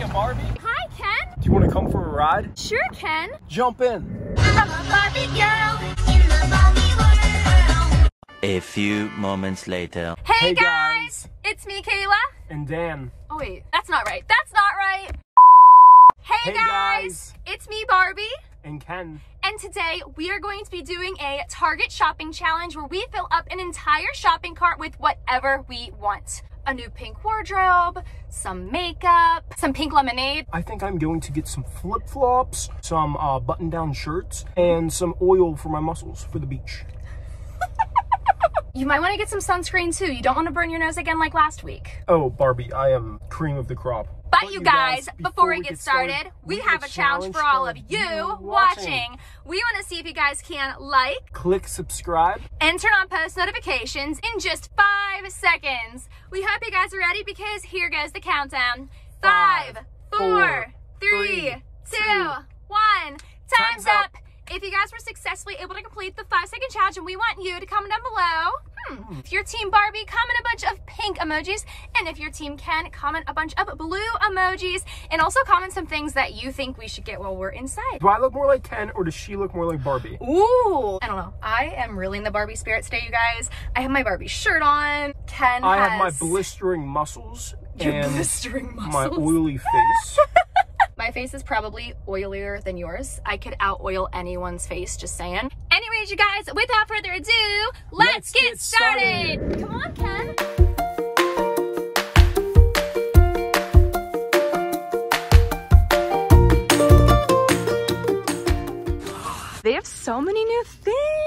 you, Barbie. Hi, Ken. Do you want to come for a ride? Sure, Ken. Jump in. I'm a Barbie girl in the Barbie world. A few moments later. Hey, Hey, guys. guys. it's me, Kayla. And Dan. Oh wait, that's not right. That's not right. Hey, Hey, guys. guys. it's me, Barbie. And Ken. And today we are going to be doing a Target shopping challenge where we fill up an entire shopping cart with whatever we want. A new pink wardrobe, some makeup, some pink lemonade. I think I'm going to get some flip-flops, some uh, button-down shirts, and some oil for my muscles for the beach. You might want to get some sunscreen too. You don't want to burn your nose again like last week. Oh, Barbie, I am cream of the crop. But you guys, before we get started, we have a challenge for all of you watching. We want to see if you guys can like Click subscribe. and turn on post notifications in just five seconds. We hope you guys are ready because here goes the countdown. Five, Five, four, three, two, one. Time's up. If you guys were successfully able to complete the five second challenge, and we want you to comment down below. Hmm. If you're Team Barbie, comment a bunch of pink emojis. And if your team Ken, comment a bunch of blue emojis. And also comment some things that you think we should get while we're inside. Do I look more like Ken or does she look more like Barbie? Ooh, I don't know. I am really in the Barbie spirit today, you guys. I have my Barbie shirt on. Ken I has have my blistering muscles your and blistering muscles. my oily face. My face is probably oilier than yours. I could out oil anyone's face, just saying. Anyways, you guys, without further ado, let's, Let's get, get started. started. Come on, Ken. They have so many new things.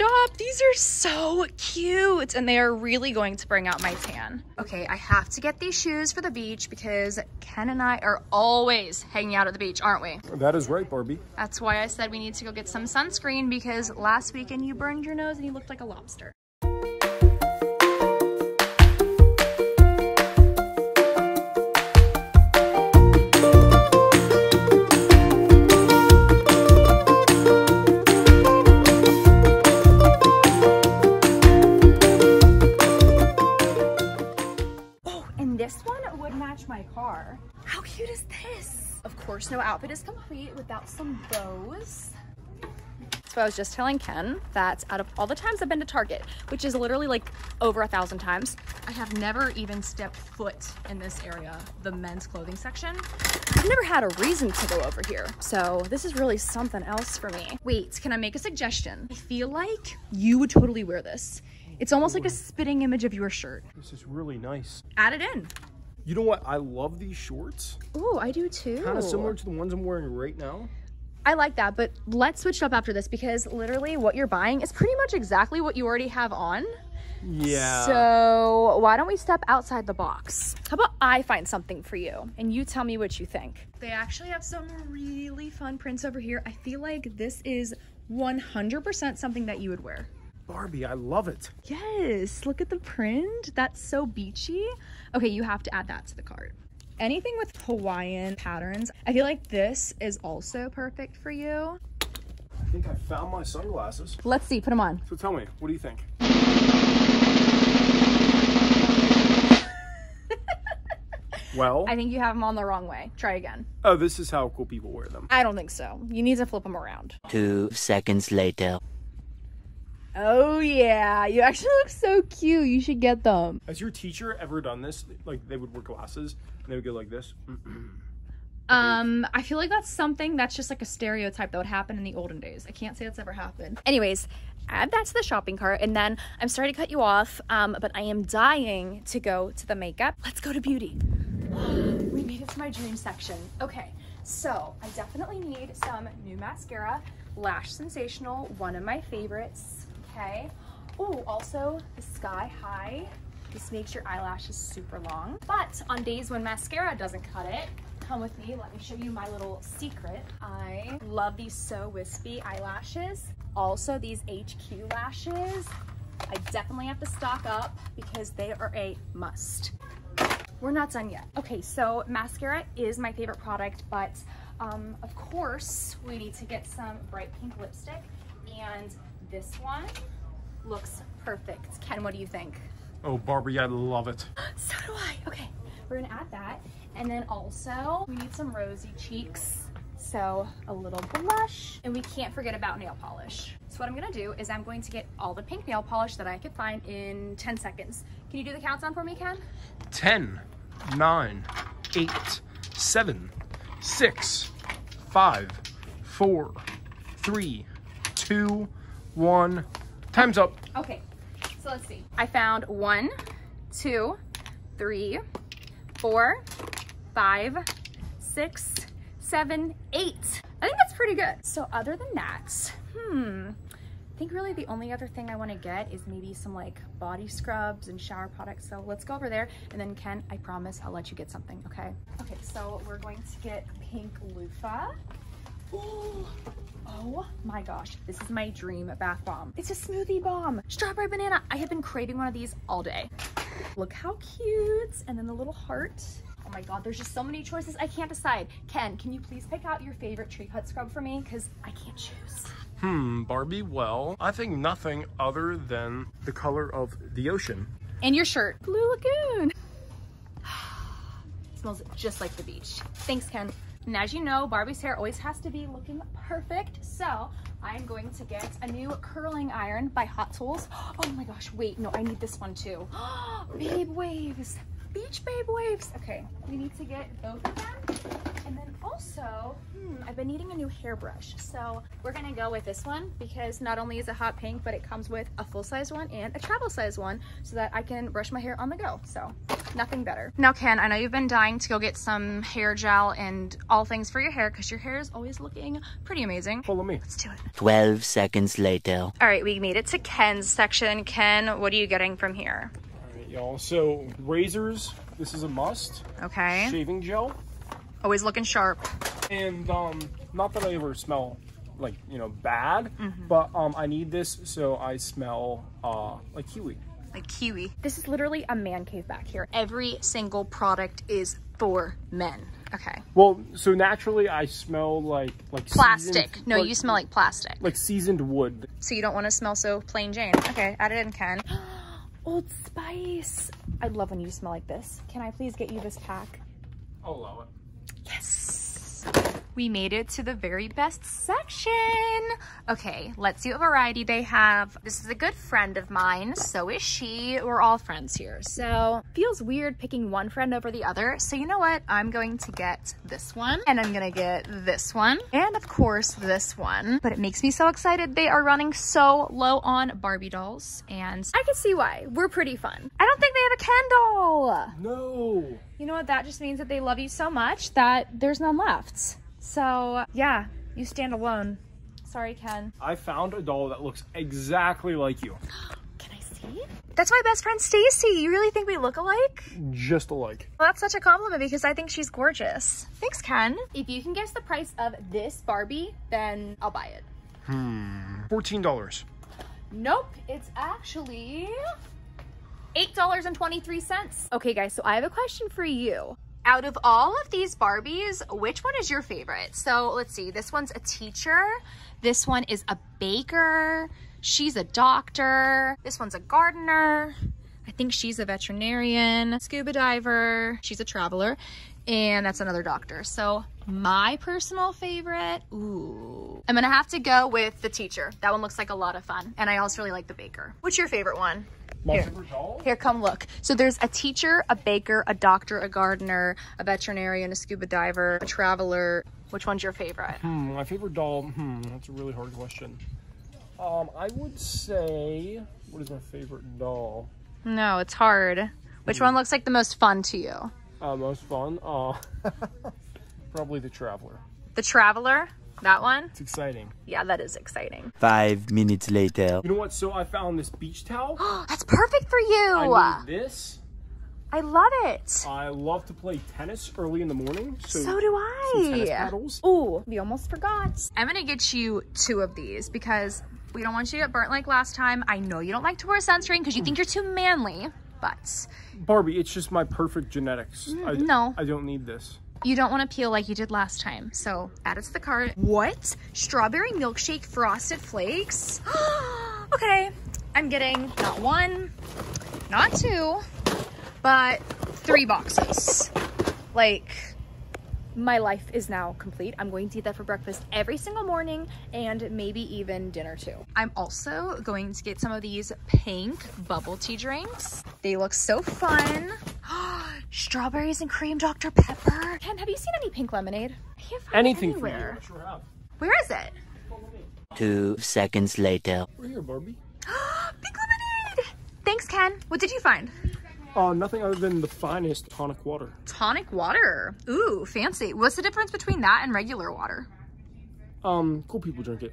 Stop. These are so cute. And they are really going to bring out my tan. Okay, I have to get these shoes for the beach because Ken and I are always hanging out at the beach, aren't we? that is right, Barbie. That's why I said we need to go get some sunscreen because last weekend you burned your nose and you looked like a lobster. Course, no outfit is complete without some bows. So I was just telling Ken that out of all the times I've been to Target, which is literally like over a thousand times, I have never even stepped foot in this area, the men's clothing section. I've never had a reason to go over here. So this is really something else for me. Wait, can I make a suggestion? I feel like you would totally wear this. It's almost like a spitting image of your shirt. This is really nice. Add it in. You know what? I love these shorts. Ooh, I do too. Kind of similar to the ones I'm wearing right now. I like that, but let's switch it up after this because literally what you're buying is pretty much exactly what you already have on. Yeah. So why don't we step outside the box? How about I find something for you and you tell me what you think? They actually have some really fun prints over here. I feel like this is 100% something that you would wear. Barbie, I love it. Yes, look at the print. That's so beachy. Okay, you have to add that to the cart. Anything with Hawaiian patterns, I feel like this is also perfect for you. I think I found my sunglasses. Let's see, put them on. So tell me, what do you think? well, I think you have them on the wrong way. Try again. oh, this is how cool people wear them. I don't think so. You need to flip them around. Two seconds later. Oh yeah, you actually look so cute. You should get them. Has your teacher ever done this? Like they would wear glasses and they would go like this. Um, I feel like that's something that's just like a stereotype that would happen in the olden days. I can't say that's ever happened. Anyways, add that to the shopping cart and then I'm sorry to cut you off, um, but I am dying to go to the makeup. Let's go to beauty. we made it to my dream section. Okay, so I definitely need some new mascara. Lash Sensational, one of my favorites. Okay. Oh, also the Sky High. This makes your eyelashes super long. But on days when mascara doesn't cut it, come with me. Let me show you my little secret. I love these So Wispy eyelashes. Also these HQ lashes. I definitely have to stock up because they are a must. We're not done yet. Okay, so mascara is my favorite product, but um, of course we need to get some bright pink lipstick and this one looks perfect. Ken, what do you think? Oh, Barbie, I love it. So do I. Okay, we're gonna add that. And then also we need some rosy cheeks. So a little blush and we can't forget about nail polish. So what I'm gonna do is I'm going to get all the pink nail polish that I could find in 10 seconds. Can you do the countdown for me, Ken? 10, 9, 8, 7, 6, 5, 4, 3, 2, 1. Time's up. Okay, so let's see. I found one, two, three, four, five, six, seven, eight. I think that's pretty good. So other than that, hmm, I think really the only other thing I want to get is maybe some like body scrubs and shower products. So let's go over there and then Ken, I promise I'll let you get something, okay? Okay, so we're going to get pink loofah. Ooh. Oh my gosh, this is my dream bath bomb. It's a smoothie bomb. Strawberry banana. I have been craving one of these all day. Look how cute. And then the little heart. Oh my god, there's just so many choices. I can't decide. Ken, can you please pick out your favorite tree hut scrub for me? Because I can't choose. Hmm, Barbie, well, I think nothing other than the color of the ocean. And your shirt. Blue Lagoon. smells just like the beach. Thanks, Ken. And as you know, Barbie's hair always has to be looking perfect. So I'm going to get a new curling iron by Hot Tools. Oh my gosh, wait, no, I need this one too. Babe Waves, Beach Babe Waves. Okay, we need to get both of them. And then also, hmm, I've been needing a new hairbrush. So we're gonna go with this one because not only is it hot pink, but it comes with a full-size one and a travel-size one so that I can brush my hair on the go. So nothing better. Now, Ken, I know you've been dying to go get some hair gel and all things for your hair because your hair is always looking pretty amazing. Follow me. Let's do it. 12 seconds later. All right, we made it to Ken's section. Ken, what are you getting from here? All right, y'all. So razors, this is a must. Okay. Shaving gel. Always looking sharp. And um, not that I ever smell like, you know, bad, Mm-hmm. but um, I need this so I smell uh, like kiwi. like kiwi. This is literally a man cave back here. Every single product is for men. Okay. Well, so naturally I smell like like Plastic. seasoned- No, like- you smell like plastic. like seasoned wood. So you don't want to smell so plain Jane. Okay, add it in, Ken. Old Spice. I love when you smell like this. Can I please get you this pack? I'll allow it. Yes. We made it to the very best section. Okay, let's see what variety they have. This is a good friend of mine. So is she. We're all friends here. So feels weird picking one friend over the other. So you know what? I'm going to get this one and I'm going to get this one and of course this one. But it makes me so excited. They are running so low on Barbie dolls and I can see why. We're pretty fun. I don't think they have a Ken doll. No. You know what? That just means that they love you so much that there's none left. So, yeah, you stand alone. Sorry, Ken. I found a doll that looks exactly like you. Can I see? That's my best friend Stacy. You really think we look alike? Just alike. Well, that's such a compliment because I think she's gorgeous. Thanks, Ken. If you can guess the price of this Barbie, then I'll buy it. Hmm, $14. Nope, it's actually $8.23. Okay, guys, so I have a question for you. Out of all of these Barbies, which one is your favorite? So let's see, this one's a teacher. This one is a baker. She's a doctor. This one's a gardener. I think she's a veterinarian, scuba diver. She's a traveler. And that's another doctor. So my personal favorite, ooh. I'm gonna have to go with the teacher. That one looks like a lot of fun. And I also really like the baker. What's your favorite one? Here. Here, come look. So there's a teacher, a baker, a doctor, a gardener, a veterinarian, a scuba diver, a traveler. Which one's your favorite? Hmm, my favorite doll. Hmm, that's a really hard question. Um, I would say, what is my favorite doll? No, it's hard. Which one looks like the most fun to you? Uh, most fun. Uh, probably the Traveler. The traveler? That one? It's exciting. Yeah, that is exciting. Five minutes later. You know what? So I found this beach towel. That's perfect for you. I need this. I love it. I love to play tennis early in the morning. So, So do some tennis I. paddles. Ooh, we almost forgot. I'm gonna get you two of these because we don't want you to get burnt like last time. I know you don't like to wear sunscreen because you think you're too manly, but Barbie, it's just my perfect genetics. Mm, I, no. I don't need this. You don't want to peel like you did last time. So add it to the cart. What? Strawberry milkshake frosted flakes? okay, I'm getting not one, not two, but three boxes. Like, my life is now complete. I'm going to eat that for breakfast every single morning and maybe even dinner too. I'm also going to get some of these pink bubble tea drinks. They look so fun. Strawberries and cream Dr. Pepper. Ken, have you seen any pink lemonade? I can't find Anything it for you. anywhere. Sure. Where is it? Two seconds later. We're here, Barbie. pink lemonade! Thanks, Ken. What did you find? Uh, nothing other than the finest tonic water. Tonic water. Ooh, fancy. What's the difference between that and regular water? Um, cool people drink it.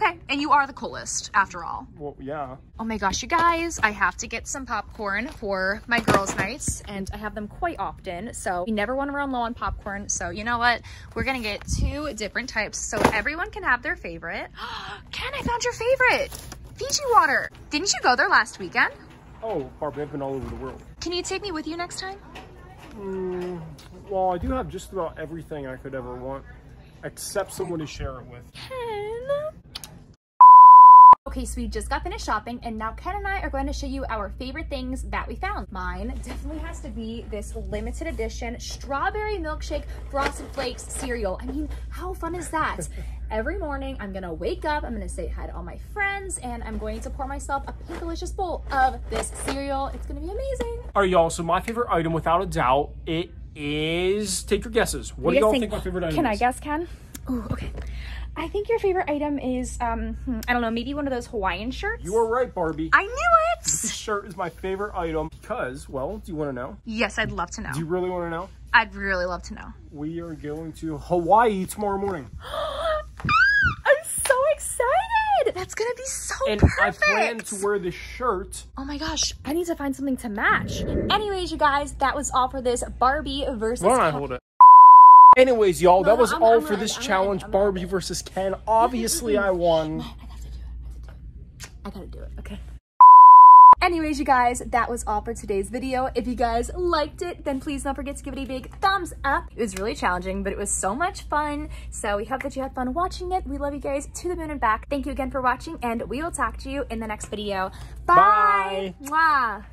Okay. And you are the coolest, after all. Well, yeah. Oh my gosh, you guys, I have to get some popcorn for my girls' nights, and I have them quite often, so we never want to run low on popcorn. So you know what? We're gonna get two different types so everyone can have their favorite. Ken, I found your favorite! Fiji water. Didn't you go there last weekend? Oh, Barbie, I've been all over the world. Can you take me with you next time? Mm, well, I do have just about everything I could ever want, except someone to share it with. Ken. Okay, so we just got finished shopping and now Ken and I are going to show you our favorite things that we found. Mine definitely has to be this limited edition strawberry milkshake frosted flakes cereal. I mean, how fun is that? Every morning I'm gonna wake up, I'm gonna say hi to all my friends and I'm going to pour myself a pink delicious bowl of this cereal. It's gonna be amazing. All right, y'all. So my favorite item, without a doubt, it is. Take your guesses. What do you guys y'all think- think my favorite item Can I guess, Ken? Ooh, okay. I think your favorite item is, um, hmm, I don't know, maybe one of those Hawaiian shirts? You are right, Barbie. I knew it! This shirt is my favorite item because, well, do you want to know? Yes, I'd love to know. Do you really want to know? I'd really love to know. We are going to Hawaii tomorrow morning. I'm so excited! That's gonna be so And perfect! I plan to wear this shirt. Oh my gosh, I need to find something to match. Anyways, you guys, that was all for this Barbie versus Why don't I hold it? Anyways, y'all, that was I'm- all I'm for this I'm challenge, ready, I'm Barbie versus Ken. Obviously, I won. I gotta do it, I gotta do it. okay? Anyways, you guys, that was all for today's video. If you guys liked it, then please don't forget to give it a big thumbs up. It was really challenging, but it was so much fun. So we hope that you had fun watching it. We love you guys to the moon and back. Thank you again for watching, and we will talk to you in the next video. Bye! Bye. Mwah!